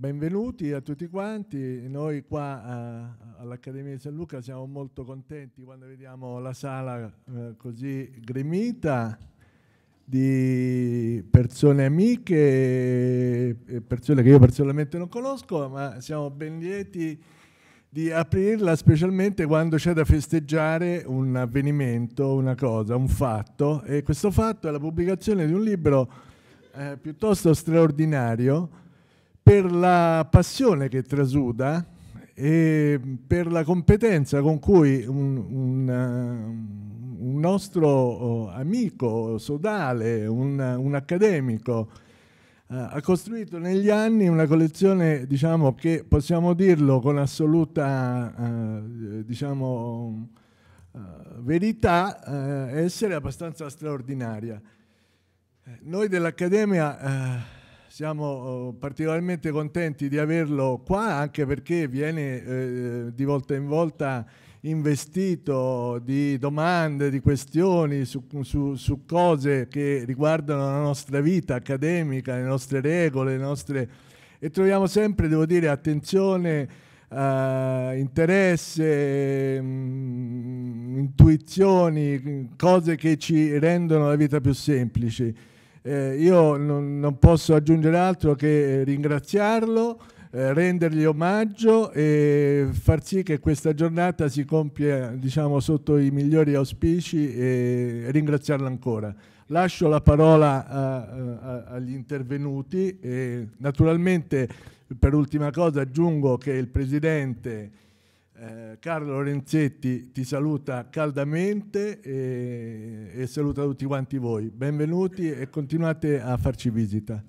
benvenuti a tutti quanti. Noi qua all'Accademia di San Luca siamo molto contenti quando vediamo la sala eh, così gremita di persone amiche persone che io personalmente non conosco, ma siamo ben lieti di aprirla specialmente quando c'è da festeggiare un avvenimento, una cosa, un fatto e questo fatto è la pubblicazione di un libro eh, piuttosto straordinario per la passione che trasuda e per la competenza con cui un, un, un nostro oh, amico sodale, un, un accademico, uh, ha costruito negli anni una collezione, diciamo, che possiamo dirlo con assoluta uh, diciamo, uh, verità, essere abbastanza straordinaria. Noi dell'Accademia siamo oh, particolarmente contenti di averlo qua anche perché viene eh, di volta in volta investito di domande, di questioni su, su, su, cose che riguardano la nostra vita accademica, le nostre regole, le nostre... e troviamo sempre, devo dire, attenzione, eh, interesse, mh, mm, intuizioni, cose che ci rendono la vita più semplice. Eh, io non, non, posso aggiungere altro che ringraziarlo, eh, rendergli omaggio e far sì che questa giornata si compia diciamo, sotto i migliori auspici e ringraziarlo ancora. Lascio la parola a, a, agli intervenuti e naturalmente per ultima cosa aggiungo che il Presidente eh, Carlo Lorenzetti ti saluta caldamente e, e saluta tutti quanti voi. Benvenuti e continuate a farci visita.